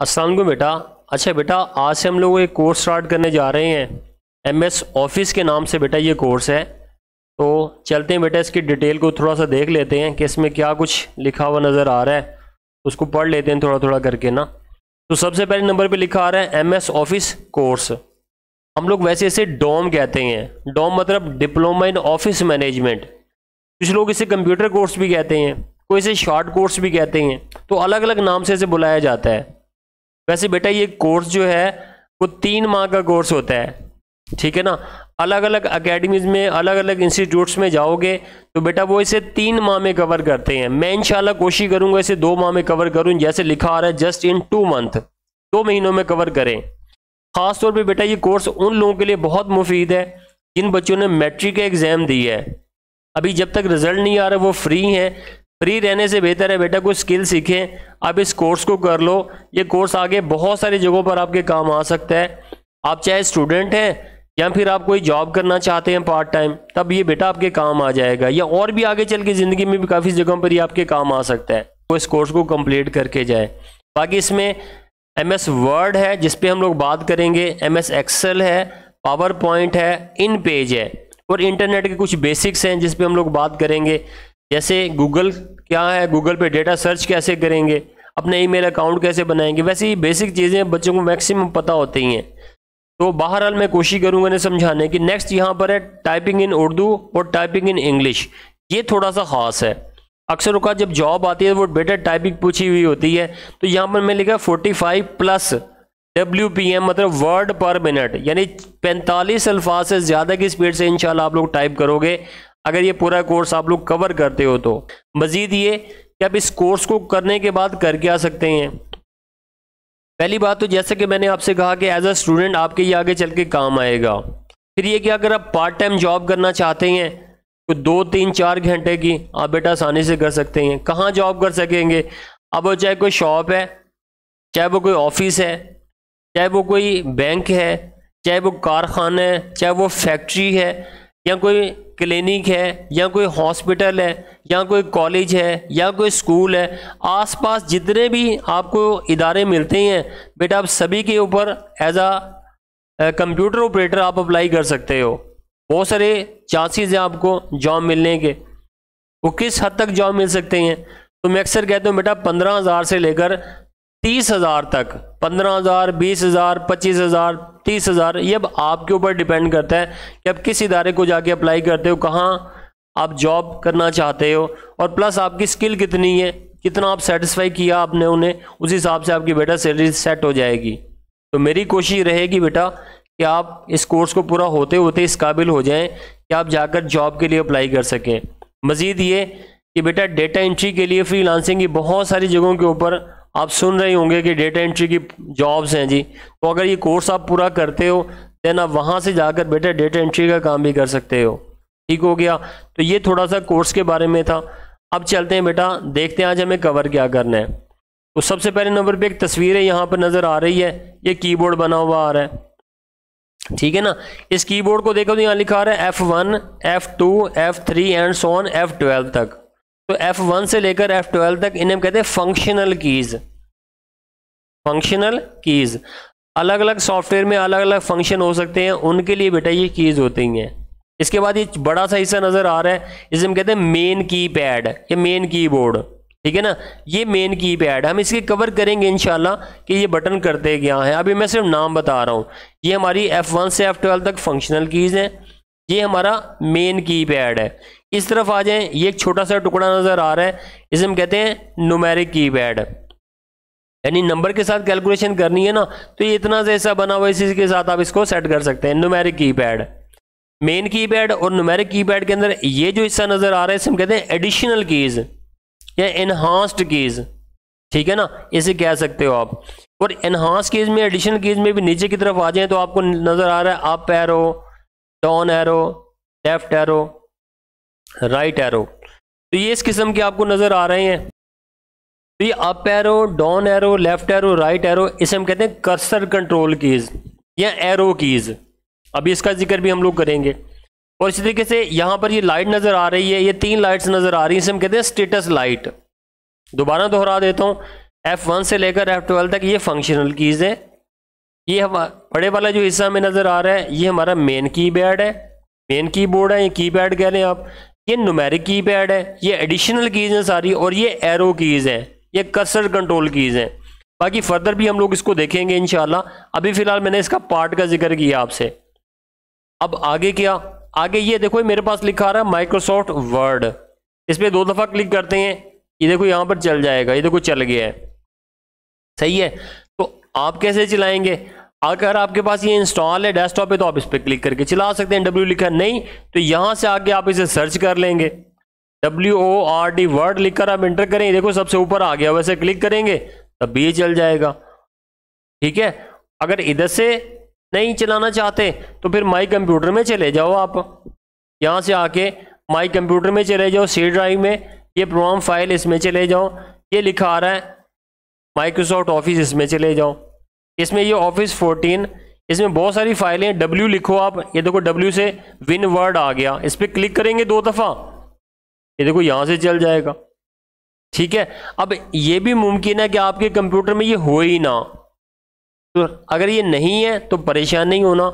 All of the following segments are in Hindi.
वालेकुम बेटा। अच्छा बेटा, आज से हम लोग एक कोर्स स्टार्ट करने जा रहे हैं। एम एस ऑफ़िस के नाम से बेटा ये कोर्स है। तो चलते हैं बेटा, इसकी डिटेल को थोड़ा सा देख लेते हैं कि इसमें क्या कुछ लिखा हुआ नज़र आ रहा है। उसको पढ़ लेते हैं थोड़ा थोड़ा करके ना। तो सबसे पहले नंबर पे लिखा आ रहा है एम एस ऑफ़िस कोर्स हम लोग वैसे इसे डोम कहते हैं। डोम मतलब डिप्लोमा इन ऑफ़िस मैनेजमेंट कुछ लोग इसे कंप्यूटर कोर्स भी कहते हैं, कोई इसे शॉर्ट कोर्स भी कहते हैं। तो अलग अलग नाम से इसे बुलाया जाता है। वैसे बेटा ये कोर्स जो है, वो तीन माह का कोर्स होता है, ठीक है ना? अलग अलग अकेडमीज में अलग अलग इंस्टीट्यूट्स में जाओगे तो बेटा वो इसे तीन माह में कवर करते हैं। मैं इंशाल्लाह कोशिश करूँगा इसे दो माह में कवर करूँ, जैसे लिखा आ रहा है जस्ट इन टू मंथ दो महीनों में कवर करें। खास तौर पे बेटा ये कोर्स उन लोगों के लिए बहुत मुफीद है, जिन बच्चों ने मैट्रिक का एग्ज़ाम दी है। अभी जब तक रिज़ल्ट नहीं आ रहा, वो फ्री हैं फ्री रहने से बेहतर है, बेटा कोई स्किल सीखें, आप इस कोर्स को कर लो। ये कोर्स आगे बहुत सारी जगहों पर आपके काम आ सकता है। आप चाहे स्टूडेंट हैं या फिर आप कोई जॉब करना चाहते हैं पार्ट टाइम तब ये बेटा आपके काम आ जाएगा। या और भी आगे चल के ज़िंदगी में भी काफ़ी जगहों पर ये आपके काम आ सकता है, वो इस कोर्स को कंप्लीट करके जाए। बाकी इसमें एम एस वर्ड है, जिस पे हम लोग बात करेंगे। एम एस एक्सेल है पावर पॉइंट है इन पेज है। और इंटरनेट के कुछ बेसिक्स हैं जिस पे हम लोग बात करेंगे। जैसे गूगल क्या है? गूगल पे डेटा सर्च कैसे करेंगे? अपने ईमेल अकाउंट कैसे बनाएँगे? वैसे ही बेसिक चीज़ें बच्चों को मैक्सिमम पता होती हैं। तो बहरहाल मैं कोशिश करूँगा इन्हें समझाने की। नेक्स्ट यहाँ पर है टाइपिंग इन उर्दू और टाइपिंग इन इंग्लिश ये थोड़ा सा ख़ास है। अक्सर का जब जॉब आती है, वो बेटर टाइपिंग पूछी हुई होती है। तो यहाँ पर मैं लिखा forty five plus W P M मतलब वर्ड पर मिनट यानी पैंतालीस अल्फाज से ज़्यादा की स्पीड से इंशाल्लाह आप लोग टाइप करोगे। अगर ये पूरा कोर्स आप लोग कवर करते हो तो। मज़ीद ये कि आप इस कोर्स को करने के बाद कर क्या सकते हैं। पहली बात तो जैसे कि मैंने आपसे कहा कि एज अ स्टूडेंट आपके ये आगे चल के काम आएगा। फिर ये कि अगर आप पार्ट टाइम जॉब करना चाहते हैं तो दो, तीन, चार घंटे की आप बेटा आसानी से कर सकते हैं। कहाँ जॉब कर सकेंगे? अब वो चाहे कोई शॉप है, चाहे वो कोई ऑफ़िस है, चाहे वो कोई बैंक है, चाहे वो कारखाना है, चाहे वो फैक्ट्री है या कोई क्लिनिक है, या कोई हॉस्पिटल है, या कोई कॉलेज है, या कोई स्कूल है, आसपास जितने भी आपको इदारे मिलते हैं, बेटा आप सभी के ऊपर एज आ कंप्यूटर ऑपरेटर आप अप्लाई कर सकते हो। बहुत सारे चांसेस हैं आपको जॉब मिलने के। वो किस हद तक जॉब मिल सकते हैं? तो मैं अक्सर कहता हूँ, बेटा, पंद्रह हज़ार से लेकर तीस हज़ार तक, पंद्रह हज़ार, बीस हज़ार, पच्चीस हज़ार, तीस हज़ार, ये अब आपके ऊपर डिपेंड करता है कि आप किस इदारे को जाके अप्लाई करते हो, कहाँ आप जॉब करना चाहते हो, और प्लस आपकी स्किल कितनी है, कितना आप सेटिस्फाई किया आपने उन्हें, उस हिसाब से आपकी बेटा सैलरी सेट हो जाएगी। तो मेरी कोशिश रहेगी बेटा कि आप इस कोर्स को पूरा होते होते इस काबिल हो जाएँ कि आप जाकर जॉब के लिए अप्लाई कर सकें। मज़ीद ये कि बेटा डेटा एंट्री के लिए फ्री लांसिंग की बहुत सारी जगहों के ऊपर आप सुन रहे होंगे कि डेटा एंट्री की जॉब्स हैं जी। तो अगर ये कोर्स आप पूरा करते हो देन आप वहाँ से जाकर बेटा डेटा एंट्री का काम भी कर सकते हो। ठीक हो गया? तो ये थोड़ा सा कोर्स के बारे में था। अब चलते हैं बेटा, देखते हैं आज हमें कवर क्या करना है। तो सबसे पहले नंबर पे एक तस्वीर है, यहाँ पर नज़र आ रही है। ये कीबोर्ड बना हुआ आ रहा है। ठीक है ना? इस कीबोर्ड को देखो तो यहाँ लिखा रहा है F one F two F three and so on F twelve तक। तो एफ़ वन से लेकर एफ़ ट्वेल्व तक इन्हें हम कहते हैं फंक्शनल कीज फंक्शनल कीज अलग अलग सॉफ्टवेयर में अलग अलग फ़ंक्शन हो सकते हैं, उनके लिए बेटा ये कीज होती हैं इसके बाद ये बड़ा सा हिस्सा नज़र आ रहा है, इसे हम कहते हैं मेन की पैड या मेन कीबोर्ड ठीक है ना? ये मेन की पैड हम इसके कवर करेंगे इनशाला कि ये बटन करते क्या है। अभी मैं सिर्फ़ नाम बता रहा हूँ। ये हमारी एफ़ वन से एफ़ ट्वेल्व तक फंक्शनल कीज हैं। ये हमारा मेन की पैड है। इस तरफ़ आ जाएँ, ये एक छोटा सा टुकड़ा नज़र आ रहा है, इसे हम कहते हैं नुमेरिक कीपैड यानी नंबर के साथ कैलकुलेशन करनी है ना तो ये इतना जैसा बना हुआ इसी के साथ आप इसको सेट कर सकते हैं नुमेरिक कीपैड मेन कीपैड और नुमेरिक कीपैड के अंदर ये जो हिस्सा नज़र आ रहा है, इसे हम कहते हैं एडिशनल कीज़ या इन्हांस्ड कीज़ ठीक है ना? इसे कह सकते हो आप। और इन्हांस कीज़ में एडिशनल कीज़ में भी नीचे की तरफ़ आ जाए तो आपको नज़र आ रहा है up arrow down arrow left arrow right arrow. तो ये इस किस्म के आपको नज़र आ रहे हैं। तो ये up arrow, down arrow, left arrow, right arrow, इसे हम कहते हैं कर्सर कंट्रोल कीज़ या एरो कीज़। अभी इसका ज़िक्र भी हम लोग करेंगे। और इसी तरीके से यहाँ पर ये लाइट नज़र आ रही है, ये तीन लाइट्स नज़र आ रही है, इसे हम कहते हैं स्टेटस लाइट। दोबारा दोहरा देता हूँ एफ़ वन से लेकर एफ़ ट्वेल्व तक ये फंक्शनल कीज़ है। ये हम, बड़े वाला जो हिस्सा हमें नज़र आ रहा है, ये हमारा मेन की पैड है। मेन कीबोर्ड है, ये कीपैड कह लें आप। ये नुमेरिक की पैड है, ये एडिशनल कीज़ हैं सारी और ये एरो कीज़ हैं, ये कसर कंट्रोल कीज़ हैं। बाकी फर्दर भी हम लोग इसको देखेंगे इनशाला अभी फ़िलहाल मैंने इसका पार्ट का ज़िक्र किया आपसे। अब आगे क्या? आगे ये देखो मेरे पास लिखा रहा है माइक्रोसॉफ्ट वर्ड इस पर दो दफ़ा क्लिक करते हैं। ये देखो, यहाँ पर चल जाएगा, ये देखो चल गया है। सही है? तो आप कैसे चलाएँगे? अगर आपके पास ये इंस्टॉल है डेस्कटॉप पे तो आप इस पर क्लिक करके चला सकते हैं। डब्ल्यू लिखा नहीं तो यहाँ से आके आप इसे सर्च कर लेंगे। W O R D word लिखकर आप इंटर करेंगे देखो सबसे ऊपर आ गया, वैसे क्लिक करेंगे, तब भी ये चल जाएगा। ठीक है? अगर इधर से नहीं चलाना चाहते तो फिर माई कंप्यूटर में चले जाओ आप। यहाँ से आके माई कंप्यूटर में चले जाओ सी ड्राइव में। ये प्रोग्राम फ़ाइल इसमें चले जाओ। ये लिखा आ रहा है माइक्रोसॉफ्ट ऑफ़िस इसमें चले जाओ। इसमें ये ऑफ़िस 14 इसमें बहुत सारी फाइलें डब्ल्यू लिखो आप। ये देखो डब्ल्यू से विन वर्ड आ गया। इस पर क्लिक करेंगे दो दफ़ा। ये देखो यहाँ से चल जाएगा। ठीक है? अब ये भी मुमकिन है कि आपके कंप्यूटर में ये हो ही ना। तो अगर ये नहीं है तो परेशान नहीं होना।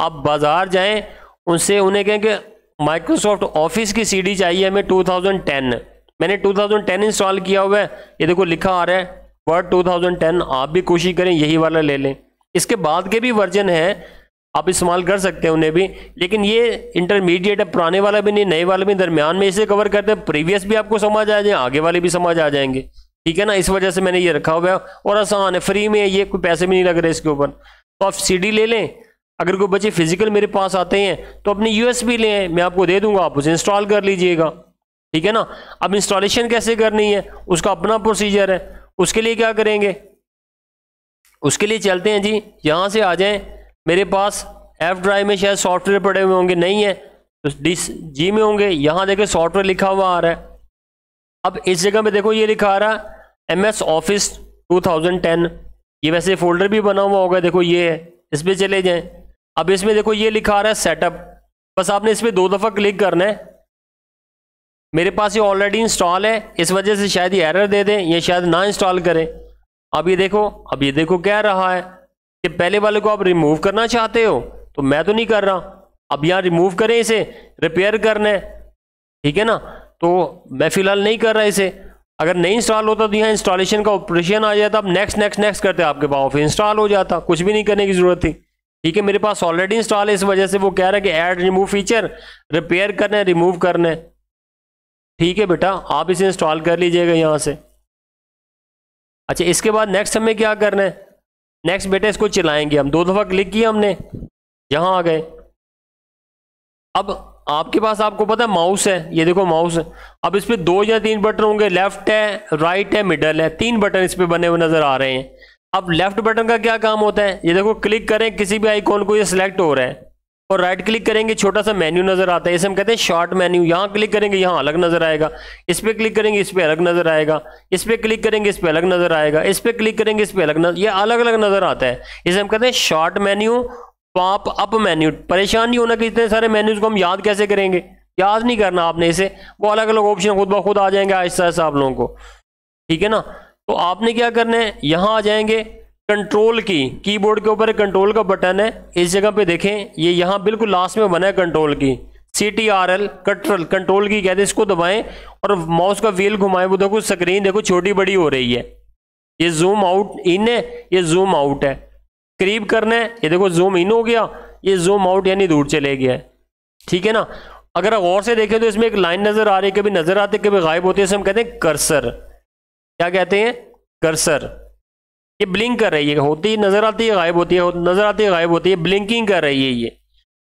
आप बाज़ार जाएँ, उनसे उन्हें कहें कि माइक्रोसॉफ्ट ऑफ़िस की सीडी चाहिए हमें 2010 मैंने 2010 इंस्टॉल किया हुआ है। ये देखो लिखा आ रहा है। वर्ड 2010 आप भी कोशिश करें यही वाला ले लें। इसके बाद के भी वर्जन है, आप इस्तेमाल कर सकते हैं उन्हें भी। लेकिन ये इंटरमीडिएट है, पुराने वाला भी नहीं, नए वाले भी दरमियान में इसे कवर करते हैं प्रीवियस भी आपको समझ आ जाए, आगे वाले भी समझ आ जाएँगे। ठीक है ना? इस वजह से मैंने ये रखा हुआ है। और आसान है फ्री में ये कोई पैसे भी नहीं लग रहे इसके ऊपर। तो आप सीडी ले लें। अगर कोई बच्चे फ़िज़िकल मेरे पास आते हैं तो अपनी यू लें मैं आपको दे दूँगा, आप उसे इंस्टॉल कर लीजिएगा। ठीक है ना? अब इंस्टॉलेशन कैसे करनी है, उसका अपना प्रोसीजर है। उसके लिए क्या करेंगे? उसके लिए चलते हैं जी। यहाँ से आ जाएँ। मेरे पास एफ़ ड्राइव में शायद सॉफ्टवेयर पड़े हुए होंगे। नहीं है तो डिस जी में होंगे। यहाँ देखें सॉफ्टवेयर लिखा हुआ आ रहा है। अब इस जगह पे देखो, ये लिखा आ रहा है M S Office two thousand ten ये वैसे फोल्डर भी बना हुआ होगा। देखो, ये है। इस पर चले जाएँ। अब इसमें देखो, ये लिखा आ रहा है सेटअप बस आपने इस पर दो दफ़ा क्लिक करना है। मेरे पास ये ऑलरेडी इंस्टॉल है, इस वजह से शायद ये एरर दे दें या शायद ना इंस्टॉल करें। अब ये देखो, अब ये देखो क्या रहा है कि पहले वाले को आप रिमूव करना चाहते हो तो मैं तो नहीं कर रहा। अब यहाँ रिमूव करें इसे रिपेयर करना है, ठीक है ना? तो मैं फ़िलहाल नहीं कर रहा इसे। अगर नहीं इंस्टॉल होता तो यहाँ इंस्टॉलेशन का ऑपरेशन आ जाता, अब नेक्स्ट नेक्स्ट नेक्स्ट करते आपके पास फिर इंस्टॉल हो जाता, कुछ भी नहीं करने की ज़रूरत थी। ठीक है, मेरे पास ऑलरेडी इंस्टॉल है, इस वजह से वो कह रहा है कि ऐड रिमूव फीचर रिपेयर करना है रिमूव करना है। ठीक है बेटा, आप इसे इंस्टॉल कर लीजिएगा यहाँ से। अच्छा इसके बाद नेक्स्ट हमें क्या करना है? नेक्स्ट बेटा, इसको चलाएँगे हम। दो दफ़ा क्लिक किया हमने। यहाँ आ गए। अब आपके पास, आपको पता है माउस है। ये देखो माउस है अब इस पर दो या तीन बटन होंगे। लेफ़्ट है राइट है मिडल है। तीन बटन इस पर बने हुए नज़र आ रहे हैं। अब लेफ़्ट बटन का क्या काम होता है? ये देखो क्लिक करें, किसी भी आइकॉन को ये सिलेक्ट हो रहा है। और राइट क्लिक करेंगे, छोटा सा मेन्यू नज़र आता है। इसे हम कहते हैं शॉर्ट मेन्यू यहाँ क्लिक करेंगे, यहाँ अलग नज़र आएगा। इस पर क्लिक करेंगे, इस पर अलग नज़र आएगा। इस पर क्लिक करेंगे, इस पर अलग नज़र आएगा। इस पर क्लिक करेंगे, इस पर अलग नज़र, ये अलग अलग नज़र आता है। इसे हम कहते हैं short menu pop up menu परेशान नहीं होना कि इतने सारे मेन्यूज को हम याद कैसे करेंगे? याद नहीं करना आपने इसे। वो अलग अलग ऑप्शन खुद ब खुद आ जाएँगे आहिस्ता आहिस्ता आप लोगों को। ठीक है ना? तो आपने क्या करना है? यहाँ आ जाएँगे। कंट्रोल की कीबोर्ड के ऊपर एक कंट्रोल का बटन है, इस जगह पे देखें, ये यहाँ बिल्कुल लास्ट में बना है control key. C T R L control control key कहते हैं, इसको दबाएँ और माउस का व्हील घुमाएँ, वो देखो स्क्रीन देखो छोटी बड़ी हो रही है। ये जूम आउट इन है, ये जूम आउट है। करीब करना है, ये देखो जूम इन हो गया, ये जूम आउट यानी दूर चले गया ठीक है ना? अगर आप और से देखें तो इसमें एक लाइन नज़र आ रही है, कभी नज़र आते, कभी गायब होते हैं हम कहते हैं कर्सर क्या कहते हैं? कर्सर ये ब्लिंक कर रही है, होती है, नज़र आती है, गायब होती है नज़र आती है, गायब होती है, ब्लिंकिंग कर रही है ये।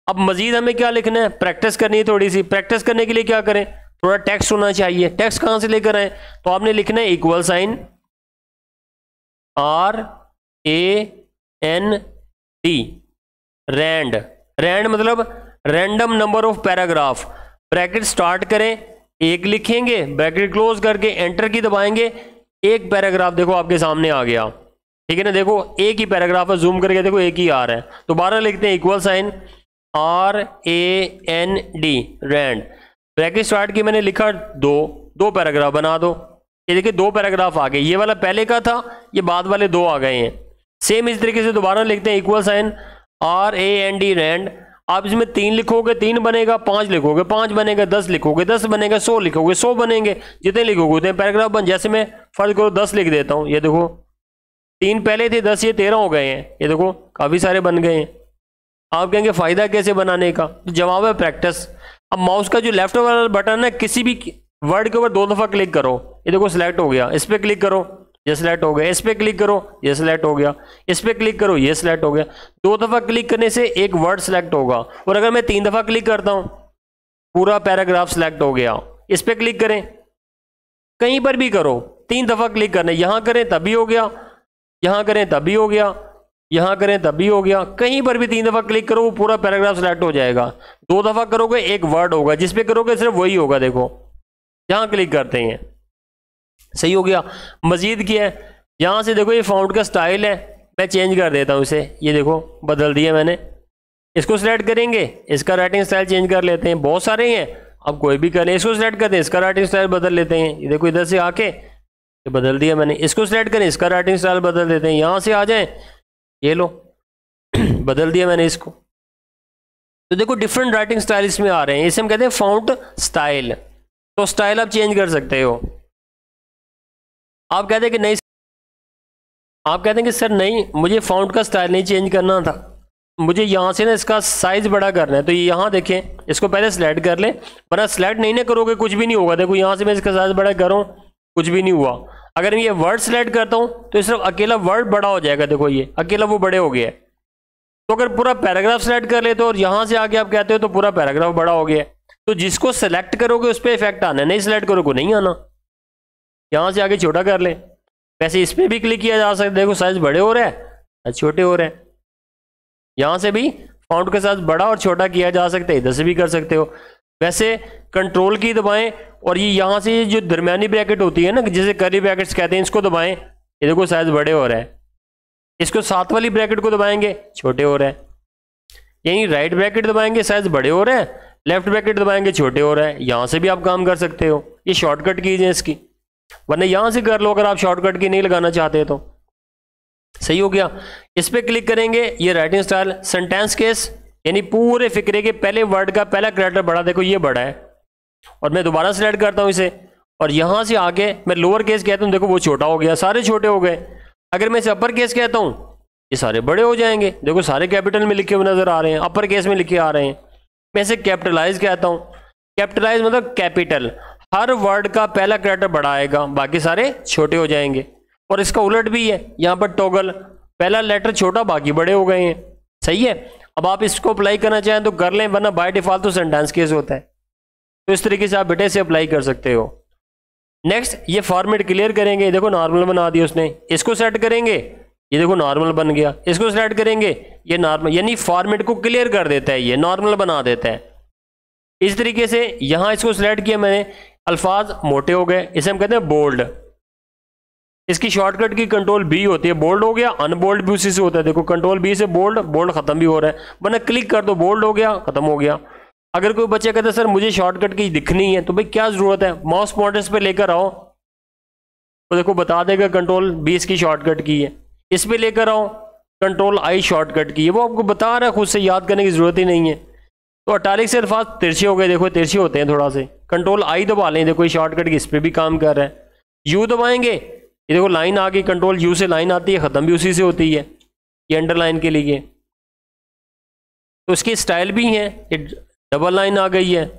अब मजीद हमें क्या लिखना है? प्रैक्टिस करनी है थोड़ी सी। प्रैक्टिस करने के लिए क्या करें? थोड़ा टेक्स्ट होना चाहिए। टेक्स्ट कहाँ से लेकर आए? तो आपने लिखना है equal sign R A N D rand rand मतलब random number of paragraph bracket start करें, एक लिखेंगे ब्रैकेट क्लोज करके एंटर की दबाएँगे, एक पैराग्राफ देखो आपके सामने आ गया। ठीक है ना? देखो, एक ही पैराग्राफ है जूम करके देखो, एक ही आर है। दोबारा लिखते हैं equal sign R A N D rand bracket start की मैंने लिखा दो दो पैराग्राफ बना दो। ये देखिए, दो पैराग्राफ आ गए। ये वाला पहले का था, ये बाद वाले दो आ गए हैं। सेम इस तरीके से दोबारा लिखते हैं equal sign R A N D rand आप इसमें तीन लिखोगे, तीन बनेगा, पाँच लिखोगे, पाँच बनेगा, दस लिखोगे, दस बनेगा, सौ लिखोगे, सौ बनेंगे, जितने लिखोगे उतने पैराग्राफ बन। जैसे मैं फ़र्ज़ करो दस लिख देता हूँ, ये देखो तीन पहले थे, दस, ये तेरह हो गए हैं। ये देखो, काफ़ी सारे बन गए हैं। आप कहेंगे, फ़ायदा कैसे बनाने का? तो जवाब है प्रैक्टिस अब माउस का जो लेफ़्ट वाला बटन है, किसी भी वर्ड के ऊपर दो दफ़ा क्लिक करो। ये देखो सिलेक्ट हो गया। इस पर क्लिक करो। ये सिलेक्ट हो गया। इस पर क्लिक करो। ये सिलेक्ट हो गया। इस पर क्लिक करो। ये सिलेक्ट हो गया। दो दफ़ा क्लिक करने से एक वर्ड सिलेक्ट होगा। और अगर मैं तीन दफ़ा क्लिक करता हूँ, पूरा पैराग्राफ सिलेक्ट हो गया। इस पर क्लिक करें। कहीं पर भी करो। तीन दफ़ा क्लिक करना। यहाँ करें, तभी हो गया। यहाँ करें तभी हो गया, यहाँ करें तभी हो गया। कहीं पर भी तीन दफ़ा क्लिक करो, वो पूरा पैराग्राफ सेलेक्ट हो जाएगा। दो दफ़ा करोगे, एक वर्ड होगा, जिस पे करोगे सिर्फ़ वही होगा, देखो। यहाँ क्लिक करते हैं। सही हो गया। मजीद क्या है। यहाँ से देखो, ये फाउंड का स्टाइल है। मैं चेंज कर देता हूँ इसे। ये देखो, बदल दिया मैंने। इसको सिलेक्ट करेंगे। इसका राइटिंग स्टाइल चेंज कर लेते हैं। बहुत सारे हैं। अब कोई भी करें, इसको सिलेक्ट करते हैं इसका राइटिंग स्टाइल बदल लेते हैं। ये देखो, इधर से आके ये बदल दिया मैंने। इसको सिलेक्ट करें, इसका राइटिंग स्टाइल बदल देते हैं। यहाँ से आ जाएँ। ये लो। बदल दिया मैंने इसको। तो देखो डिफरेंट राइटिंग स्टाइल इसमें आ रहे हैं। इसे हम कहते हैं फाउंट स्टाइल तो स्टाइल आप चेंज कर सकते हो। आप कहते हैं कि नहीं, आप कहते हैं कि सर नहीं, मुझे फाउंट का स्टाइल नहीं चेंज करना था। मुझे यहाँ से ना इसका साइज़ बड़ा करना है। तो ये यहाँ देखें, इसको पहले स्लाइड कर लें। वरना स्लाइड नहीं ना करोगे, कुछ भी नहीं होगा। देखो, यहाँ से मैं इसका साइज़ बड़ा करूँ। कुछ भी नहीं हुआ। अगर मैं ये वर्ड सेलेक्ट करता हूँ तो सिर्फ़ अकेला वर्ड बड़ा हो जाएगा। देखो ये, अकेला वो बड़े हो गया। तो अगर पूरा पैराग्राफ सेलेक्ट कर लेते हो और यहाँ से आगे आप कहते हो तो पूरा पैराग्राफ बड़ा हो गया। तो जिसको सेलेक्ट करोगे, उस पर इफ़ेक्ट आना है। नहीं सेलेक्ट करोगे, नहीं आना। यहाँ से आगे छोटा कर ले। वैसे इस पर भी क्लिक किया जा सकता है। देखो साइज़ बड़े हो रहे हैं छोटे हो रहे हैं। यहाँ से भी फाउंड के साथ बड़ा और छोटा किया जा सकता है। इधर से भी कर सकते हो। वैसे कंट्रोल की दबाएँ, और ये यहाँ से जो दरमियानी ब्रैकेट होती है ना, जिसे करी ब्रैकेट्स कहते हैं, इसको दबाएँ। ये देखो साइज़ बड़े हो रहे हैं। इसको सात वाली ब्रैकेट को दबाएँगे, छोटे हो रहे हैं। यहीं राइट ब्रैकेट दबाएँगे साइज़ बड़े हो रहे हैं। लेफ़्ट ब्रैकेट दबाएँगे, छोटे हो रहे हैं। यहाँ से भी आप काम कर सकते हो। ये शॉर्टकट कीजिए इसकी। वरना यहाँ से कर लो, अगर आप शॉर्टकट की नहीं लगाना चाहते तो। सही हो गया। इस पर क्लिक करेंगे, ये राइटिंग स्टाइल सेंटेंस केस यानी पूरे फिक्रे के पहले वर्ड का पहला करेक्टर बड़ा, देखो ये बड़ा है। और मैं दोबारा सेलेक्ट करता हूँ इसे। और यहाँ से आगे मैं लोअर केस कहता हूँ, देखो वो छोटा हो गया, सारे छोटे हो गए। अगर मैं इसे अपर केस कहता हूँ, ये सारे बड़े हो जाएँगे। देखो सारे कैपिटल में लिखे हुए नज़र आ रहे हैं अपर केस में लिखे आ रहे हैं। मैं इसे कैपिटलाइज कहता हूँ। कैपिटलाइज मतलब कैपिटल हर वर्ड का पहला करेक्टर बड़ा आएगा, बाकी सारे छोटे हो जाएँगे। और इसका उलट भी है, यहाँ पर टोगल पहला लेटर छोटा, बाकी बड़े हो गए हैं। सही है? अब आप इसको अप्लाई करना चाहें तो कर लें, वरना बाय डिफ़ॉल्ट तो सेंटेंस केस होता है। तो इस तरीके से आप बेटे से अप्लाई कर सकते हो। नेक्स्ट ये फॉर्मेट क्लियर करेंगे। देखो नॉर्मल बना दिया उसने। इसको सेट करेंगे। ये देखो नॉर्मल बन गया। इसको सेलेक्ट करेंगे। ये नॉर्मल यानी फॉर्मेट को क्लियर कर देता है ये नॉर्मल बना देता है। इस तरीके से यहाँ इसको सिलेक्ट किया मैंने। अल्फाज मोटे हो गए। इसे हम कहते हैं बोल्ड इसकी शॉर्टकट की कंट्रोल बी होती है बोल्ड हो गया अनबोल्ड भी उसी से होता है। देखो कंट्रोल बी से बोल्ड बोल्ड खत्म भी हो रहा है। वरना क्लिक कर दो बोल्ड हो गया, खत्म हो गया। अगर कोई बच्चे कहते सर, मुझे शॉर्टकट की दिखनी है तो भाई क्या ज़रूरत है? माउस पॉइंटर्स पे लेकर आओ। तो देखो, बता देगा कंट्रोल बी इसकी शॉर्टकट की है। इस पर लेकर आओ कंट्रोल आई शॉर्टकट की है। वो आपको बता रहा है, खुद से याद करने की ज़रूरत ही नहीं है। तो अटारिक से अल्फाज तिरछे हो गए, देखो, तिरछे होते हैं थोड़ा से। कंट्रोल आई दबा लें, देखो शॉर्टकट की इस पर भी काम कर रहा है। यू दबाएँगे ये देखो लाइन आ गई कंट्रोल यू से लाइन आती है, ख़त्म भी उसी से होती है, ये अंडरलाइन के लिए। तो इसकी स्टाइल भी है, ये डबल लाइन आ गई है।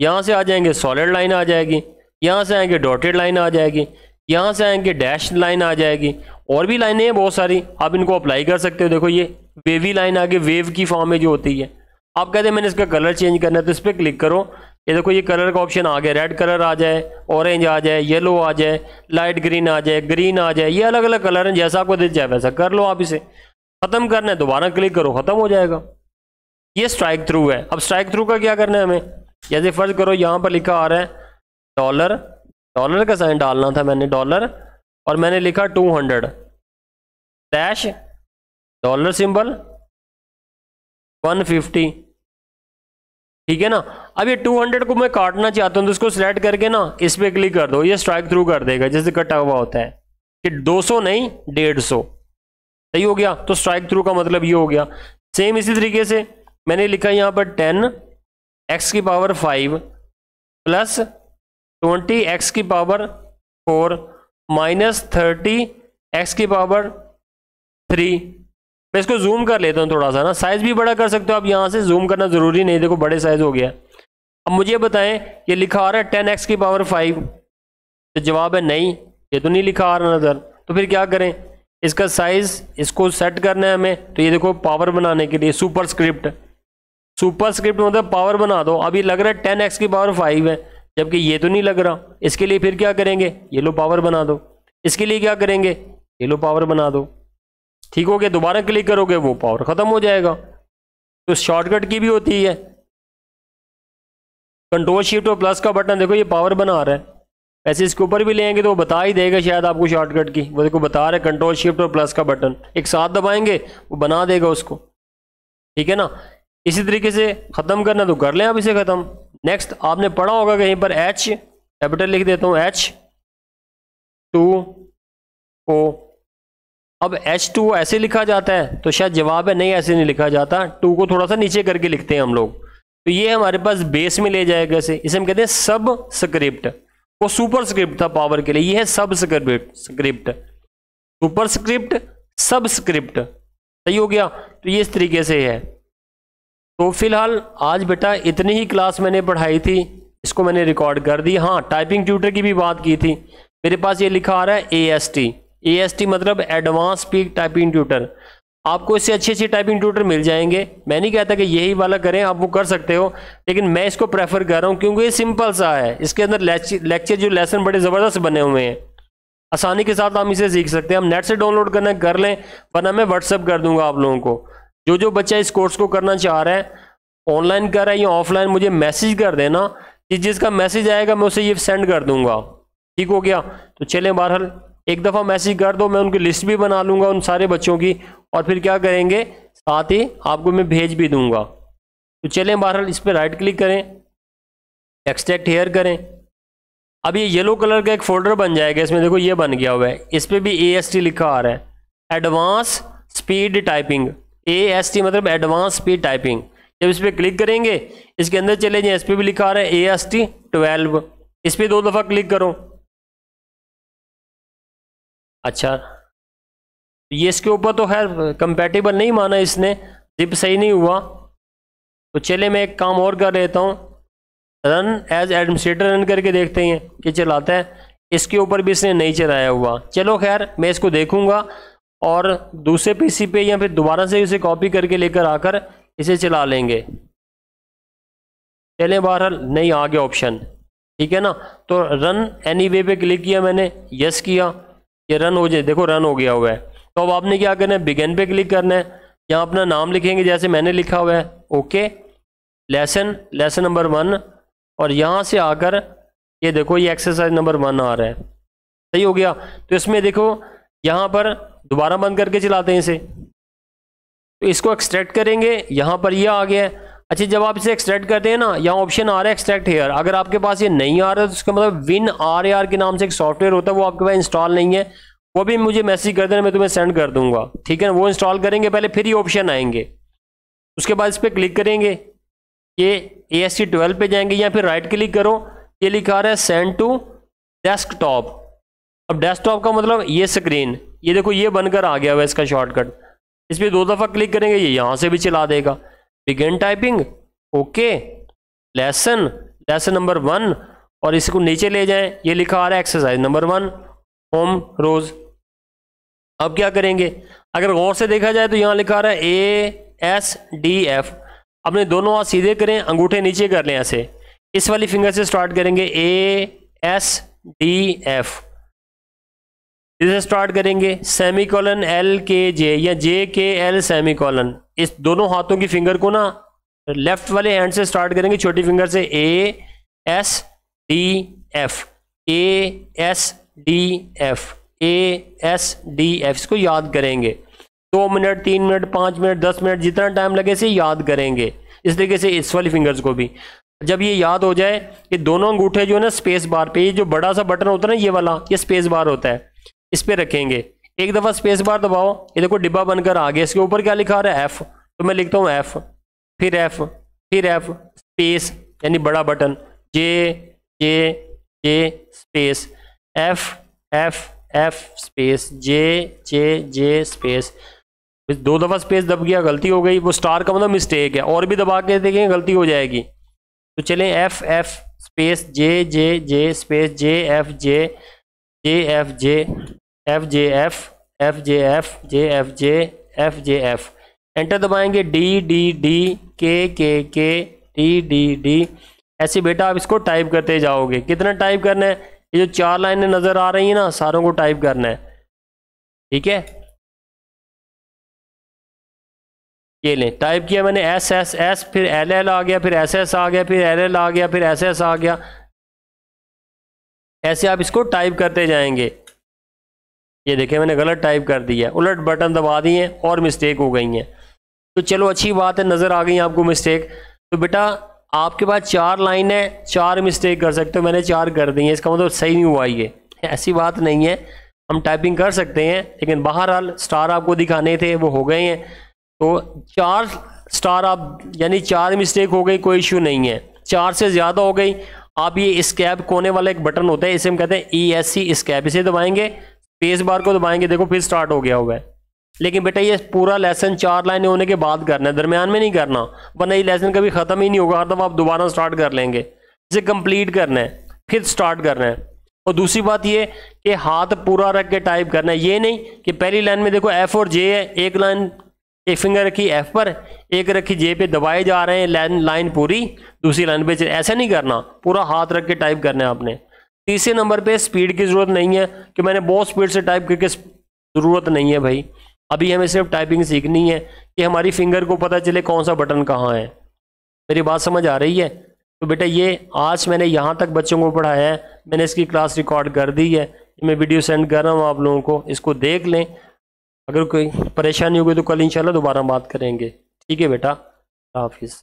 यहाँ से आ जाएँगे सॉलिड लाइन आ जाएगी, यहाँ से आएँगे डॉटेड लाइन आ जाएगी, यहाँ से आएँगे डैश लाइन आ जाएगी। और भी लाइनें हैं बहुत सारी, आप इनको अप्लाई कर सकते हो। देखो, ये वेवी लाइन आगे वेव की फॉर्म में जो होती है। आप कहते हैं, मैंने इसका कलर चेंज करना है तो इस पर क्लिक करो। ये देखो, ये कलर का ऑप्शन आ गया। रेड कलर आ जाए ऑरेंज आ जाए येलो आ जाए लाइट ग्रीन आ जाए ग्रीन आ जाए, ये अलग अलग कलर हैं, जैसा आपको दिख जाए वैसा कर लो आप इसे। ख़त्म करना है, दोबारा क्लिक करो, ख़त्म हो जाएगा। ये स्ट्राइक थ्रू है। अब स्ट्राइक थ्रू का क्या करना है हमें? जैसे फ़र्ज़ करो, यहाँ पर लिखा आ रहा है डॉलर डॉलर का साइन डालना था मैंने डॉलर और मैंने लिखा two hundred dash dollar symbol one fifty ठीक है ना? अब ये 200 को मैं काटना चाहता हूँ तो इसको सिलेक्ट करके ना, इस पर क्लिक कर दो। ये स्ट्राइक थ्रू कर देगा, जैसे कटा हुआ होता है। कि 200 नहीं 150 सही हो गया? तो स्ट्राइक थ्रू का मतलब ये हो गया। सेम इसी तरीके से, मैंने लिखा यहाँ पर टेन एक्स की पावर फाइव प्लस 20 एक्स की power four minus thirty X की पावर 3 मैं इसको जूम कर लेता हूँ थोड़ा सा ना। साइज़ भी बड़ा कर सकते हो आप यहाँ से। जूम करना ज़रूरी नहीं। देखो, बड़े साइज़ हो गया। अब मुझे बताएँ, ये लिखा आ रहा है टेन एक्स की पावर फाइव तो जवाब है नहीं। ये तो नहीं लिखा आ रहा नज़र। तो फिर क्या करें? इसका साइज़ इसको सेट करना है हमें। तो ये देखो पावर बनाने के लिए सुपर स्क्रिप्ट सुपर स्क्रिप्ट मतलब पावर बना दो। अभी लग रहा है टेन एक्स की पावर फाइव है। जबकि ये तो नहीं लग रहा। इसके लिए फिर क्या करेंगे? ये लो पावर बना दो। इसके लिए क्या करेंगे? ये लो पावर बना दो। ठीक हो गया, दोबारा क्लिक करोगे, वो पावर ख़त्म हो जाएगा। तो शॉर्टकट की भी होती है। कंट्रोल शिफ्ट और प्लस का बटन देखो, ये पावर बना रहा है। ऐसे इसके ऊपर भी लेंगे तो वो बता ही देगा शायद आपको शॉर्टकट की। वो देखो, बता रहे कंट्रोल शिफ्ट और प्लस का बटन एक साथ दबाएँगे, वो बना देगा उसको। ठीक है ना? इसी तरीके से ख़त्म करना तो कर लें आप इसे ख़त्म। नेक्स्ट आपने पढ़ा होगा कहीं पर एच कैपिटल लिख देता हूँ एच टू ओ अब एच टू ऐसे लिखा जाता है तो शायद जवाब है, नहीं, ऐसे नहीं लिखा जाता। टू को थोड़ा सा नीचे करके लिखते हैं हम लोग। तो ये हमारे पास बेस में ले जाएगा इसे। इसे हम कहते हैं सब स्क्रिप्ट वो सुपर स्क्रिप्ट था पावर के लिए। ये है subscript script superscript subscript सही हो गया? तो ये इस तरीके से है। तो फ़िलहाल, आज बेटा इतनी ही क्लास मैंने पढ़ाई थी। इसको मैंने रिकॉर्ड कर दी। हाँ टाइपिंग ट्यूटर की भी बात की थी। मेरे पास ये लिखा आ रहा है ए एस टी ए मतलब एडवांस स्पीक टाइपिंग ट्यूटर आपको इससे अच्छे अच्छे टाइपिंग ट्यूटर मिल जाएँगे। मैं नहीं कहता कि यही वाला करें, आप वो कर सकते हो, लेकिन मैं इसको प्रेफर कर रहा हूँ क्योंकि ये सिंपल सा है। इसके अंदर लेक्चर जो लेसन बड़े ज़बरदस्त बने हुए हैं। आसानी के साथ हम इसे सीख सकते हैं। हम नेट से डाउनलोड करना कर लें, वरना मैं व्हाट्सअप कर दूँगा आप लोगों को। जो जो बच्चा इस कोर्स को करना चाह रहा है ऑनलाइन कर रहा है या ऑफलाइन मुझे मैसेज कर देना कि जिसका मैसेज आएगा, मैं उसे ये सेंड कर दूँगा। ठीक हो गया? तो चलें बहरहाल एक दफ़ा मैसेज कर दो, मैं उनकी लिस्ट भी बना लूँगा उन सारे बच्चों की, और फिर क्या करेंगे? साथ ही आपको मैं भेज भी दूँगा। तो चलें बहरहाल, इस पर राइट क्लिक करें एक्सट्रैक्ट हेयर करें। अब ये येलो कलर का एक फोल्डर बन जाएगा, इसमें देखो ये बन गया हुआ है। इस पर भी ए एस टी लिखा आ रहा है। Advance speed typing A S T मतलब एडवांस स्पीड टाइपिंग जब इस पर क्लिक करेंगे, इसके अंदर चले जाए इस पर भी लिखा आ रहा है ए एस टी ट्वेल्व इस पर दो दफ़ा क्लिक करो। अच्छा। ये इसके ऊपर तो खैर कंपेटेबल नहीं माना इसने जिप सही नहीं हुआ। तो चले मैं एक काम और कर लेता हूँ। रन एज एडमिनिस्ट्रेटर रन करके देखते हैं कि चलाता है। इसके ऊपर भी इसने नहीं चलाया हुआ। चलो खैर, मैं इसको देखूँगा और दूसरे पीसी पे या फिर दोबारा से इसे कॉपी करके लेकर आकर इसे चला लेंगे। चले बहरहाल, नहीं आ गया ऑप्शन ठीक है ना? तो रन एनी वे पे क्लिक किया मैंने यस किया। ये रन हो जाए, देखो रन हो गया हुआ है। तो अब आपने क्या करना है? बिगेन पे क्लिक करना है। यहाँ अपना नाम लिखेंगे, जैसे मैंने लिखा हुआ है। Okay lesson lesson number one और यहाँ से आकर, ये देखो, ये एक्सरसाइज नंबर वन आ रहा है। सही हो गया? तो इसमें देखो, यहाँ पर दोबारा बंद करके चलाते हैं इसे। तो इसको एक्सट्रैक्ट करेंगे। यहाँ पर ये आ गया है। अच्छा जब आप इसे एक्सट्रैक्ट करते हैं ना, यहाँ ऑप्शन आ रहा है एक्सट्रैक्ट हेयर अगर आपके पास ये नहीं आ रहा है तो उसका मतलब विन आर आर के नाम से एक सॉफ्टवेयर होता है, वो आपके पास इंस्टॉल नहीं है। वो भी मुझे मैसेज कर देना, मैं तुम्हें सेंड कर दूँगा। ठीक है ना? वो इंस्टॉल करेंगे, पहले फिर ये ऑप्शन आएँगे। उसके बाद इस पर क्लिक करेंगे। ये ए एस सी ट्वेल्व पे जाएँगे, या फिर राइट क्लिक करो। ये लिखा रहा है सेंड टू डेस्कटॉप अब डेस्कटॉप का मतलब ये स्क्रीन ये देखो, ये बनकर आ गया हुआ इसका शॉर्टकट इस पर दो दफ़ा क्लिक करेंगे, ये यहाँ से भी चला देगा। Begin typing okay lesson lesson number one और इसको नीचे ले जाएँ। ये लिखा आ रहा है exercise number one home rows. अब क्या करेंगे? अगर गौर से देखा जाए तो यहाँ लिखा आ रहा है ए एस डी एफ़ अपने दोनों हाथ सीधे करें, अंगूठे नीचे कर लें ऐसे। इस वाली फिंगर से स्टार्ट करेंगे ए एस डी एफ़ इसे स्टार्ट करेंगे semicolon L K J या जे के एल सेमी कॉलन इस दोनों हाथों की फिंगर को ना लेफ़्ट वाले हैंड से स्टार्ट करेंगे, छोटी फिंगर से A S D F A S D F A S D F इसको याद करेंगे। दो मिनट, तीन मिनट, पाँच मिनट, दस मिनट, जितना टाइम लगे इसे याद करेंगे। इस तरीके से इस वाली फिंगर्स को भी। जब ये याद हो जाए कि दोनों अंगूठे जो है ना स्पेस बार पे, ये जो बड़ा सा बटन होता है ना, ये वाला, ये स्पेस बार होता है। इस पर रखेंगे। एक दफ़ा स्पेस बार दबाओ। ये देखो डिब्बा बनकर आ गया इसके ऊपर क्या लिखा रहा है? एफ़ तो मैं लिखता हूँ एफ़ फिर एफ़ फिर एफ़ स्पेस यानी बड़ा button. J J J space F F F space J J J space दो दफ़ा स्पेस दब गया, गलती हो गई। वो स्टार का मतलब मिस्टेक है। और भी दबा के देखेंगे, गलती हो जाएगी। तो चलें F F space J J J space J F J J F J F J F F J F J F J F J F enter दबाएँगे D D D K K K D D D ऐसे बेटा आप इसको टाइप करते जाओगे। कितना टाइप करना है? ये जो चार लाइनें नज़र आ रही हैं ना, सारों को टाइप करना है। ठीक है? ये लें टाइप किया मैंने एस एस एस फिर एल एल आ गया, फिर एस एस आ गया, फिर एल एल आ गया, फिर एस एस आ गया। ऐसे आप इसको टाइप करते जाएँगे। ये देखें मैंने गलत टाइप कर दिया। उलट बटन दबा दिए और मिस्टेक हो गई हैं। तो चलो, अच्छी बात है, नज़र आ गई आपको मिस्टेक तो बेटा, आपके पास चार लाइन है, चार मिस्टेक कर सकते हो। मैंने चार कर दी है, इसका मतलब सही नहीं हुआ ये। ऐसी बात नहीं है। हम टाइपिंग कर सकते हैं, लेकिन बहरहाल स्टार आपको दिखाने थे, वो हो गए हैं। तो चार स्टार आप, यानी चार मिस्टेक हो गई, कोई इशू नहीं है। चार से ज़्यादा हो गई। आप ये स्कैप कोने वाला एक बटन होता है, इसे हम कहते हैं ई एस सी स्कैप इसे दबाएँगे। स्पेस बार को दबाएँगे, देखो फिर स्टार्ट हो गया होगा लेकिन बेटा ये पूरा लेसन चार लाइनें होने के बाद करना है, दरमियान में नहीं करना। वरना ये लेसन कभी ख़त्म ही नहीं होगा, हर दफ़ा आप दोबारा स्टार्ट कर लेंगे। इसे कंप्लीट करना है, फिर स्टार्ट करना है। और दूसरी बात ये कि हाथ पूरा रख के टाइप करना है। ये नहीं कि पहली लाइन में देखो एफ़ और जे है, एक लाइन एक फिंगर रखी एफ़ पर, एक रखी जे पे दबाए जा रहे हैं लाइन लाइन पूरी। दूसरी लाइन पे ऐसा नहीं करना, पूरा हाथ रख के टाइप करना है आपने। तीसरे नंबर पे स्पीड की ज़रूरत नहीं है, कि मैंने बहुत स्पीड से टाइप करके ज़रूरत नहीं है भाई। अभी हमें सिर्फ़ टाइपिंग सीखनी है कि हमारी फिंगर को पता चले कौन सा बटन कहाँ है। मेरी बात समझ आ रही है? तो बेटा ये आज मैंने यहाँ तक बच्चों को पढ़ाया है, मैंने इसकी क्लास रिकॉर्ड कर दी है, मैं वीडियो सेंड कर रहा हूँ आप लोगों को, इसको देख लें। अगर कोई परेशानी होगी तो कल इंशाल्लाह दोबारा बात करेंगे। ठीक है बेटा? हाफिज़।